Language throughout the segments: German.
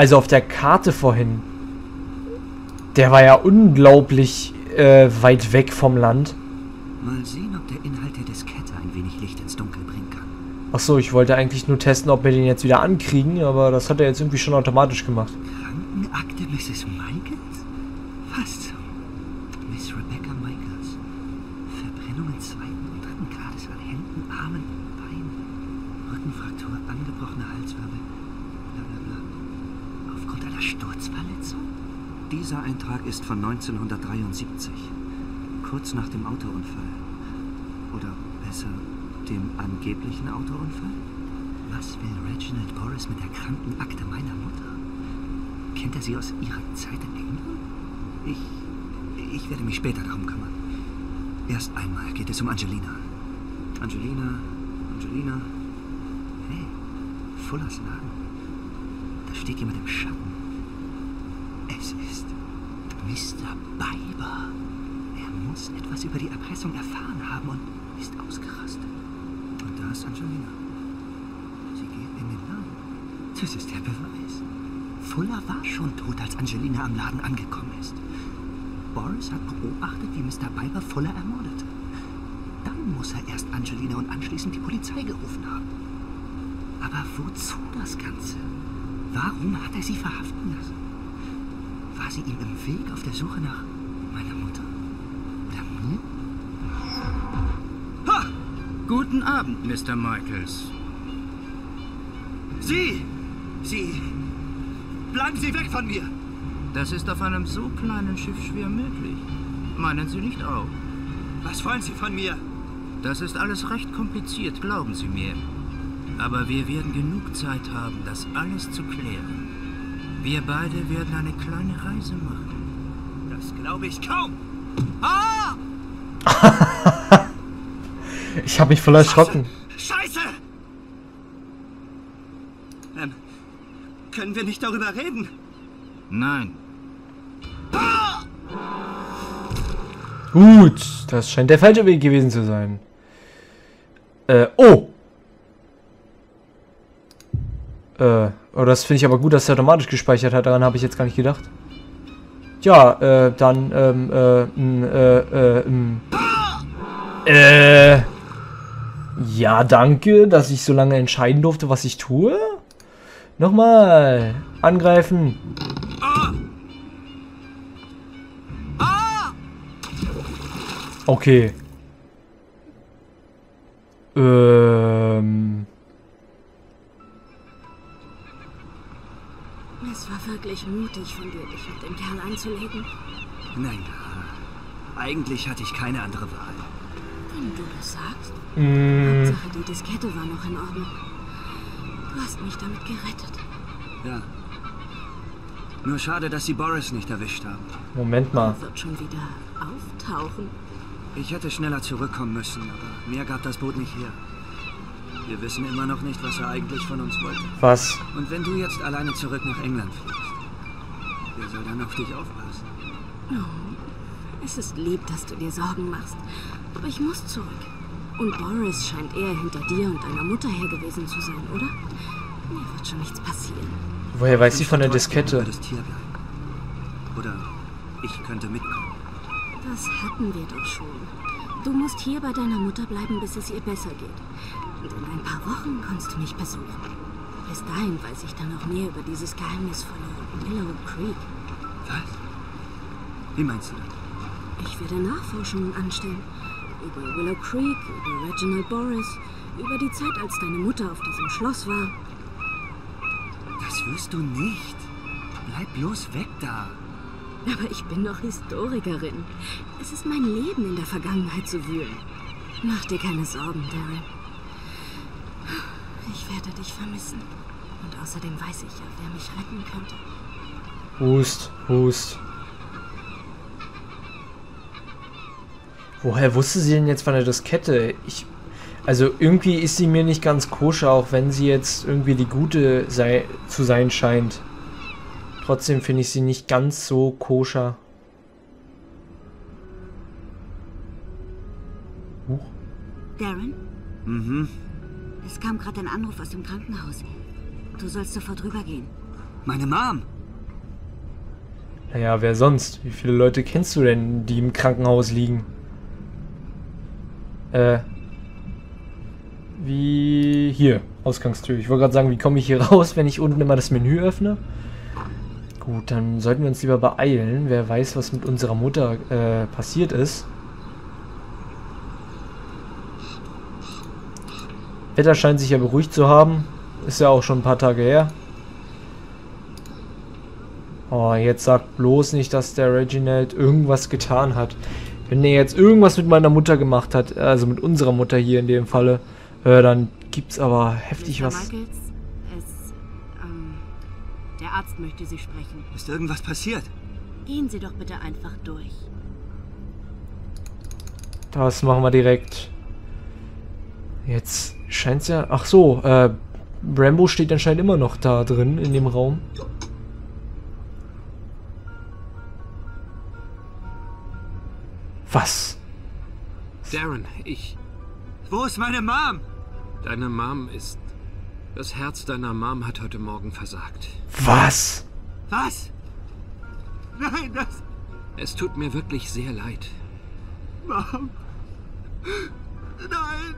Also auf der Karte vorhin. Der war ja unglaublich äh, weit weg vom Land. Mal sehen, ob der Inhalt der Diskette ein wenig Licht ins Dunkel bringen kann. Achso, ich wollte eigentlich nur testen, ob wir den jetzt wieder ankriegen, aber das hat er jetzt irgendwie schon automatisch gemacht. Krankenakte Mrs. Michaels? Sturzverletzung? Dieser Eintrag ist von 1973. Kurz nach dem Autounfall. Oder besser, dem angeblichen Autounfall? Was will Reginald Boris mit der Krankenakte meiner Mutter? Kennt er sie aus ihrer Zeit in England? Ich. Ich werde mich später darum kümmern. Erst einmal geht es um Angelina. Angelina. Angelina. Hey, Fullers Laden. Da steht jemand im Schatten. Es ist Mr. Biber. Er muss etwas über die Erpressung erfahren haben und ist ausgerastet. Und da ist Angelina. Sie geht in den Laden. Das ist der Beweis. Fuller war schon tot, als Angelina am Laden angekommen ist. Boris hat beobachtet, wie Mr. Biber Fuller ermordete. Dann muss er erst Angelina und anschließend die Polizei gerufen haben. Aber wozu das Ganze? Warum hat er sie verhaften lassen? Sie im Weg auf der Suche nach meiner Mutter? Oder mir? Ha! Guten Abend, Mr. Michaels. Sie! Sie! Bleiben Sie weg von mir! Das ist auf einem so kleinen Schiff schwer möglich. Meinen Sie nicht auch? Was wollen Sie von mir? Das ist alles recht kompliziert, glauben Sie mir. Aber wir werden genug Zeit haben, das alles zu klären. Wir beide werden eine kleine Reise machen. Das glaube ich kaum! Ah! Ich habe mich voll erschrocken. Scheiße! Ähm, können wir nicht darüber reden? Nein, Gut, das scheint der falsche Weg gewesen zu sein. Äh, oh! Äh, oh, das finde ich aber gut, dass er automatisch gespeichert hat. Daran habe ich jetzt gar nicht gedacht. Ja, äh, dann, ähm, äh, m, äh, äh, m, äh, ja, danke, dass ich so lange entscheiden durfte, was ich tue. Nochmal, angreifen. Okay. Ähm. Es war wirklich mutig von dir, dich mit dem Kerl anzulegen. Naja, eigentlich hatte ich keine andere Wahl. Wenn du das sagst. Mh, Hauptsache, die Diskette war noch in Ordnung. Du hast mich damit gerettet. Ja. Nur schade, dass sie Boris nicht erwischt haben. Moment mal. Er wird schon wieder auftauchen. Ich hätte schneller zurückkommen müssen, aber mehr gab das Boot nicht her. Wir wissen immer noch nicht, was er eigentlich von uns wollte. Was? Und wenn du jetzt alleine zurück nach England fliegst, wer soll dann auf dich aufpassen? Es ist lieb, dass du dir Sorgen machst. Aber ich muss zurück. Und Boris scheint eher hinter dir und deiner Mutter her gewesen zu sein, oder? Mir wird schon nichts passieren. Woher weiß sie von der Diskette? würdest hier bleiben. Oder ich könnte mitkommen. Das hatten wir doch schon. Du musst hier bei deiner Mutter bleiben, bis es ihr besser geht. Und in ein paar Wochen kommst du mich besuchen. Bis dahin weiß ich dann noch mehr über dieses geheimnisvolle Willow Creek. Was? Wie meinst du das? Ich werde Nachforschungen anstellen. Über Willow Creek, über Reginald Boris, über die Zeit, als deine Mutter auf diesem Schloss war. Das wirst du nicht. Bleib bloß weg da. Aber ich bin doch Historikerin. Es ist mein Leben, in der Vergangenheit zu wühlen. Mach dir keine Sorgen, Darren. Ich werde dich vermissen. Und außerdem weiß ich ja, wer mich retten könnte. Hust, Hust. Woher wusste sie denn jetzt von der Diskette? Ich. Also irgendwie ist sie mir nicht ganz koscher, auch wenn sie jetzt irgendwie die Gute sei, zu sein scheint. Trotzdem finde ich sie nicht ganz so koscher. Huch. Darren, Mhm. es kam gerade ein Anruf aus dem Krankenhaus. Du sollst sofort rübergehen. Meine Mom. Naja, wer sonst? Wie viele Leute kennst du denn, die im Krankenhaus liegen? Äh. Wie. Hier, Ausgangstür. Ich wollte gerade sagen, wie komme ich hier raus, wenn ich unten immer das Menü öffne? Gut, dann sollten wir uns lieber beeilen. Wer weiß, was mit unserer Mutter äh, passiert ist. Wetter scheint sich ja beruhigt zu haben. Ist ja auch schon ein paar Tage her. Oh, jetzt sagt bloß nicht, dass der Reginald irgendwas getan hat. Wenn er jetzt irgendwas mit meiner Mutter gemacht hat, also mit unserer Mutter hier in dem Falle, äh, dann gibt's aber heftig was. Michaels, Arzt möchte Sie sprechen. Ist irgendwas passiert? Gehen Sie doch bitte einfach durch. Das machen wir direkt. Jetzt scheint's ja. Ach so, äh, Rambo steht anscheinend immer noch da drin in dem Raum. Was? Darren, ich. Wo ist meine Mom? Deine Mom ist. Das Herz deiner Mom hat heute Morgen versagt. Was? Was? Nein, das... Es tut mir wirklich sehr leid. Mom. Nein.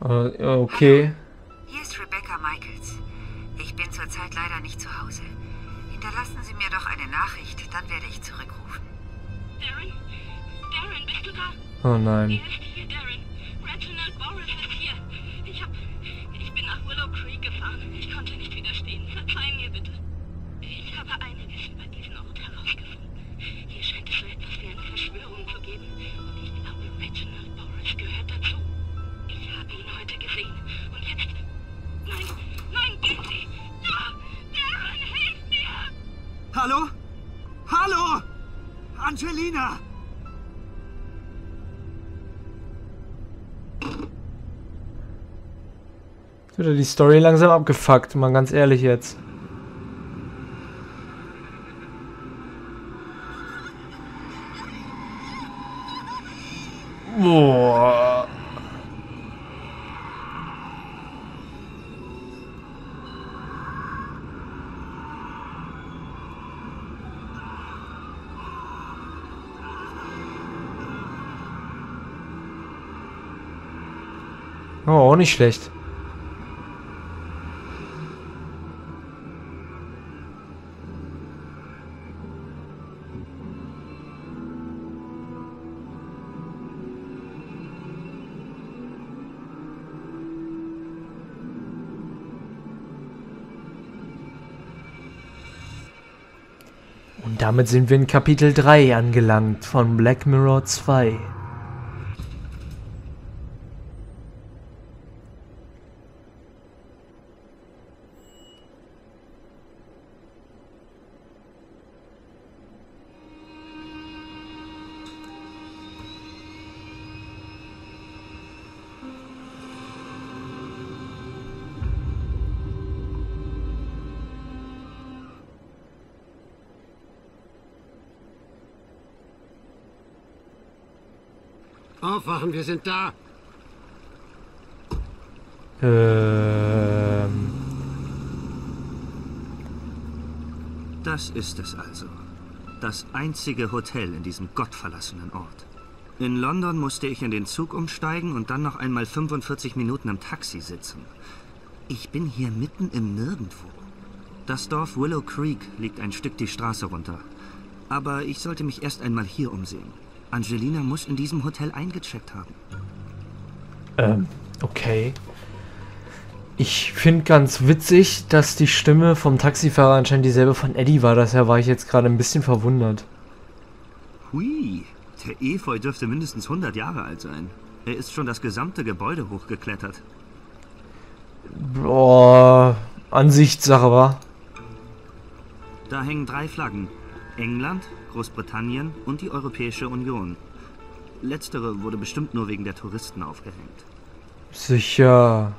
Äh, okay. Hier ist Rebecca Michaels. Ich bin zurzeit leider nicht zu Hause. Hinterlassen Sie mir doch eine Nachricht, dann werde ich zurückrufen. Oh nein. Er ist hier, Darren. Reginald Boris ist hier. Ich hab... Ich bin nach Willow Creek gefahren. Ich konnte nicht widerstehen. Verzeih mir bitte. Ich habe einiges über diesen Ort herausgefunden. Hier scheint es so etwas wie eine Verschwörung zu geben. Und ich glaube, Reginald Boris gehört dazu. Ich habe ihn heute gesehen. Und jetzt... Nein, nein, gehen Sie! Da! Darren, hilf mir! Hallo? Hallo? Angelina! Wird die Story langsam abgefuckt, mal ganz ehrlich jetzt. Oh, auch nicht schlecht. Damit sind wir in Kapitel 3 angelangt von Black Mirror 2. Aufwachen, wir sind da. Ähm. Das ist es also. Das einzige Hotel in diesem gottverlassenen Ort. In London musste ich in den Zug umsteigen und dann noch einmal 45 Minuten im Taxi sitzen. Ich bin hier mitten im Nirgendwo. Das Dorf Willow Creek liegt ein Stück die Straße runter. Aber ich sollte mich erst einmal hier umsehen. Angelina muss in diesem Hotel eingecheckt haben. Ähm, okay. Ich finde ganz witzig, dass die Stimme vom Taxifahrer anscheinend dieselbe von Eddie war. Daher war ich jetzt gerade ein bisschen verwundert. Hui, der Efeu dürfte mindestens 100 Jahre alt sein. Er ist schon das gesamte Gebäude hochgeklettert. Boah, Ansichtssache war. Da hängen drei Flaggen. England, Großbritannien und die Europäische Union. Letztere wurde bestimmt nur wegen der Touristen aufgehängt. Sicher.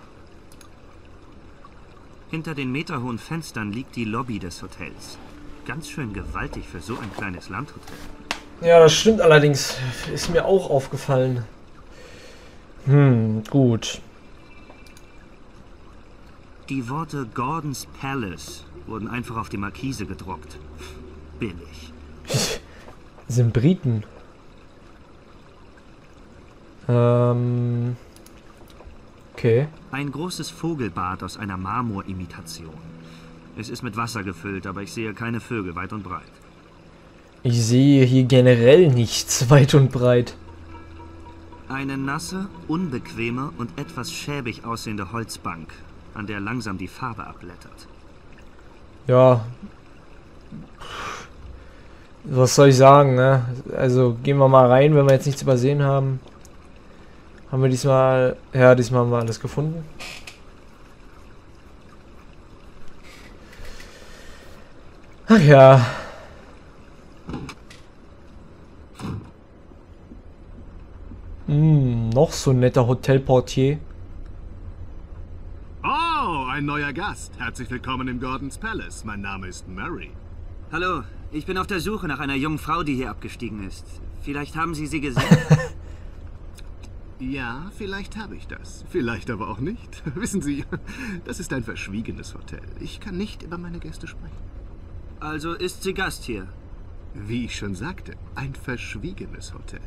Hinter den meterhohen Fenstern liegt die Lobby des Hotels. Ganz schön gewaltig für so ein kleines Landhotel. Ja, das stimmt allerdings. Ist mir auch aufgefallen. Hm, gut. Die Worte Gordons Palace wurden einfach auf die Markise gedruckt. Billig. sind Briten. Ähm. Okay. Ein großes Vogelbad aus einer Marmorimitation. Es ist mit Wasser gefüllt, aber ich sehe keine Vögel weit und breit. Ich sehe hier generell nichts weit und breit. Eine nasse, unbequeme und etwas schäbig aussehende Holzbank, an der langsam die Farbe abblättert. Ja. Was soll ich sagen, ne? Also gehen wir mal rein, wenn wir jetzt nichts übersehen haben. Haben wir diesmal... Ja, diesmal haben wir alles gefunden. Ach ja. Hm, noch so ein netter Hotelportier. Oh, ein neuer Gast. Herzlich willkommen im Gordons Palace. Mein Name ist Mary. Hallo, ich bin auf der Suche nach einer jungen Frau, die hier abgestiegen ist. Vielleicht haben Sie sie gesehen? Ja, vielleicht habe ich das. Vielleicht aber auch nicht. Wissen Sie, das ist ein verschwiegenes Hotel. Ich kann nicht über meine Gäste sprechen. Also ist sie Gast hier. Wie ich schon sagte, ein verschwiegenes Hotel.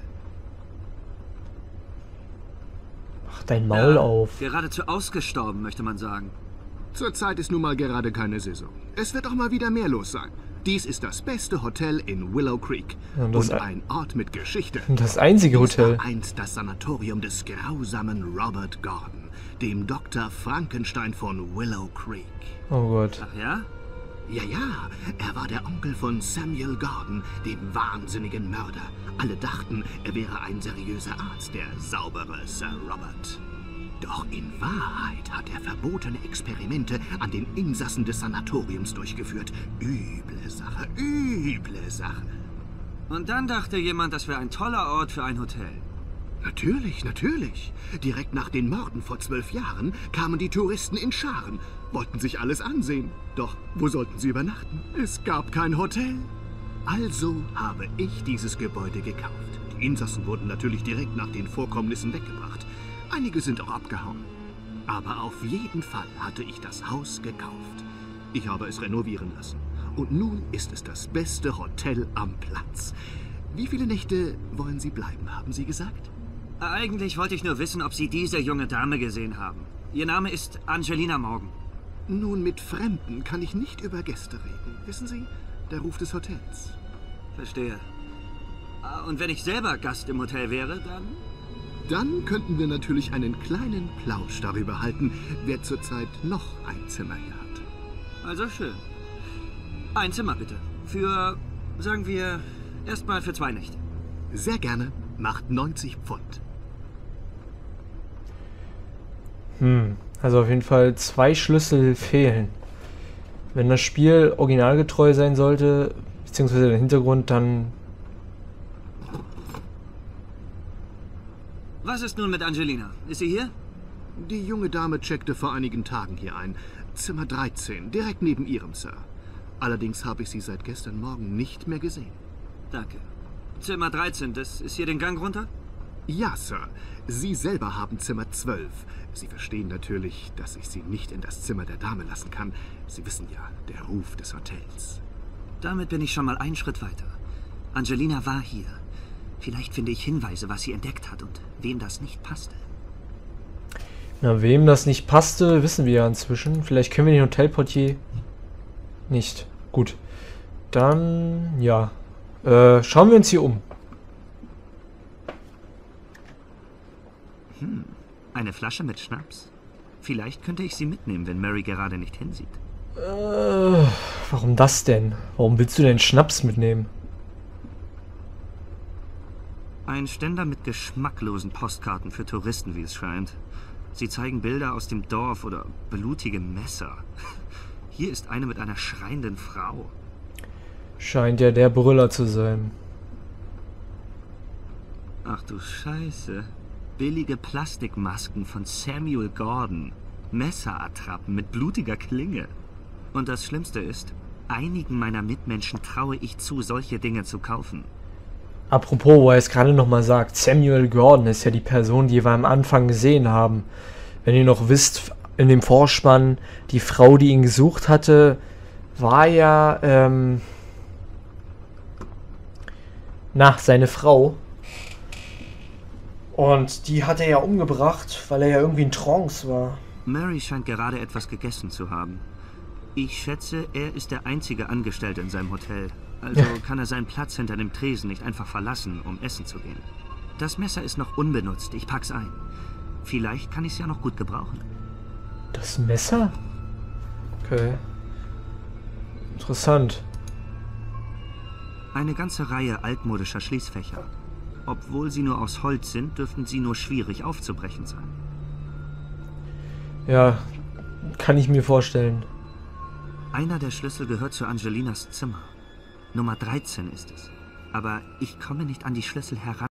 Mach dein Maul Ja, auf. Geradezu ausgestorben, möchte man sagen. Zurzeit ist nun mal gerade keine Saison. Es wird auch mal wieder mehr los sein. Dies ist das beste Hotel in Willow Creek. Ja, und ist ein Ort mit Geschichte. Das einzige Dies Hotel. war einst das Sanatorium des grausamen Robert Gordon, dem Dr. Frankenstein von Willow Creek. Oh Gott. Ach ja? Ja, ja, er war der Onkel von Samuel Gordon, dem wahnsinnigen Mörder. Alle dachten, er wäre ein seriöser Arzt, der saubere Sir Robert. Doch in Wahrheit hat er verbotene Experimente an den Insassen des Sanatoriums durchgeführt. Üble Sache, üble Sache. Und dann dachte jemand, das wäre ein toller Ort für ein Hotel. Natürlich, natürlich. Direkt nach den Morden vor zwölf Jahren kamen die Touristen in Scharen, wollten sich alles ansehen. Doch wo sollten sie übernachten? Es gab kein Hotel. Also habe ich dieses Gebäude gekauft. Die Insassen wurden natürlich direkt nach den Vorkommnissen weggebracht. Einige sind auch abgehauen. Aber auf jeden Fall hatte ich das Haus gekauft. Ich habe es renovieren lassen. Und nun ist es das beste Hotel am Platz. Wie viele Nächte wollen Sie bleiben, haben Sie gesagt? Eigentlich wollte ich nur wissen, ob Sie diese junge Dame gesehen haben. Ihr Name ist Angelina Morgan. Nun, mit Fremden kann ich nicht über Gäste reden. Wissen Sie, der Ruf des Hotels. Verstehe. Ah, Und wenn ich selber Gast im Hotel wäre, dann... Dann könnten wir natürlich einen kleinen Plausch darüber halten, wer zurzeit noch ein Zimmer hier hat. Also schön. Ein Zimmer bitte. Für, sagen wir, erstmal für zwei Nächte. Sehr gerne. Macht 90 Pfund. Hm. Also auf jeden Fall zwei Schlüssel fehlen. Wenn das Spiel originalgetreu sein sollte, beziehungsweise der Hintergrund, dann Was ist nun mit Angelina? Ist sie hier? Die junge Dame checkte vor einigen Tagen hier ein. Zimmer 13, direkt neben Ihrem, Sir. Allerdings habe ich sie seit gestern Morgen nicht mehr gesehen. Danke. Zimmer 13, das ist hier den Gang runter? Ja, Sir. Sie selber haben Zimmer 12. Sie verstehen natürlich, dass ich Sie nicht in das Zimmer der Dame lassen kann. Sie wissen ja, der Ruf des Hotels. Damit bin ich schon mal einen Schritt weiter. Angelina war hier. Vielleicht finde ich Hinweise, was sie entdeckt hat und wem das nicht passte. Na, wem das nicht passte, wissen wir ja inzwischen. Vielleicht können wir den Hotelportier nicht. Gut. Dann, ja. Äh, schauen wir uns hier um. Eine Flasche mit Schnaps? Vielleicht könnte ich sie mitnehmen, wenn Mary gerade nicht hinsieht. Äh, warum das denn? Warum willst du denn Schnaps mitnehmen? Ein Ständer mit geschmacklosen Postkarten für Touristen, wie es scheint. Sie zeigen Bilder aus dem Dorf oder blutige Messer. Hier ist eine mit einer schreienden Frau. Scheint ja der Brüller zu sein. Ach du Scheiße. Billige Plastikmasken von Samuel Gordon. Messerattrappen mit blutiger Klinge. Und das Schlimmste ist, einigen meiner Mitmenschen traue ich zu, solche Dinge zu kaufen. Apropos, wo er es gerade nochmal sagt, Samuel Gordon ist ja die Person, die wir am Anfang gesehen haben. Wenn ihr noch wisst, in dem Vorspann, die Frau, die ihn gesucht hatte, war ja, ähm, na, seine Frau. Und die hat er ja umgebracht, weil er ja irgendwie in Trance war. Mary scheint gerade etwas gegessen zu haben. Ich schätze, er ist der einzige Angestellte in seinem Hotel. Also kann er seinen Platz hinter dem Tresen nicht einfach verlassen, um essen zu gehen. Das Messer ist noch unbenutzt. Ich pack's ein. Vielleicht kann ich es ja noch gut gebrauchen. Das Messer? Okay. Interessant. Eine ganze Reihe altmodischer Schließfächer. Obwohl sie nur aus Holz sind, dürften sie nur schwierig aufzubrechen sein. Ja, kann ich mir vorstellen. Einer der Schlüssel gehört zu Angelinas Zimmer. Nummer 13 ist es. Aber ich komme nicht an die Schlüssel heran.